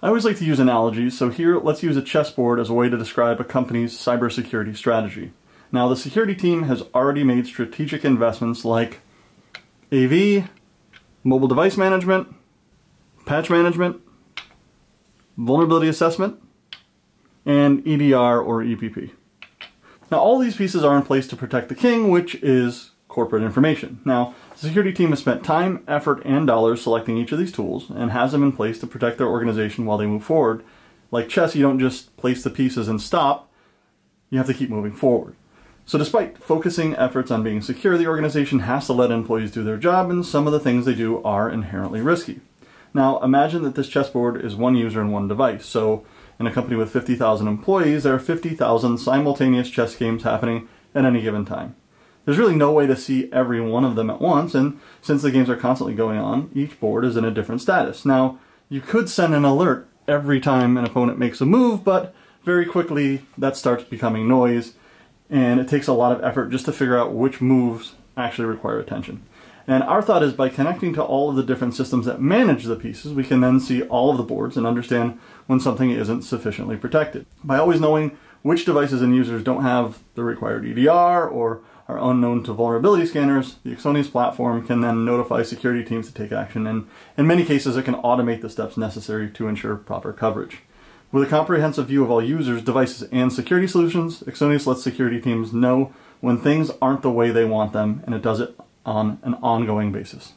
I always like to use analogies, so here let's use a chessboard as a way to describe a company's cybersecurity strategy. Now the security team has already made strategic investments like AV, mobile device management, patch management, vulnerability assessment, and EDR or EPP. Now all these pieces are in place to protect the king, which is corporate information. Now, the security team has spent time, effort, and dollars selecting each of these tools and has them in place to protect their organization while they move forward. Like chess, you don't just place the pieces and stop, you have to keep moving forward. So despite focusing efforts on being secure, the organization has to let employees do their job and some of the things they do are inherently risky. Now imagine that this chessboard is one user and one device. So in a company with 50,000 employees, there are 50,000 simultaneous chess games happening at any given time. There's really no way to see every one of them at once, and since the games are constantly going on, each board is in a different status. Now, you could send an alert every time an opponent makes a move, but very quickly that starts becoming noise, and it takes a lot of effort just to figure out which moves actually require attention. And our thought is by connecting to all of the different systems that manage the pieces, we can then see all of the boards and understand when something isn't sufficiently protected. By always knowing which devices and users don't have the required EDR or are unknown to vulnerability scanners, the Axonius platform can then notify security teams to take action, and in many cases it can automate the steps necessary to ensure proper coverage. With a comprehensive view of all users, devices, and security solutions, Axonius lets security teams know when things aren't the way they want them, and it does it on an ongoing basis.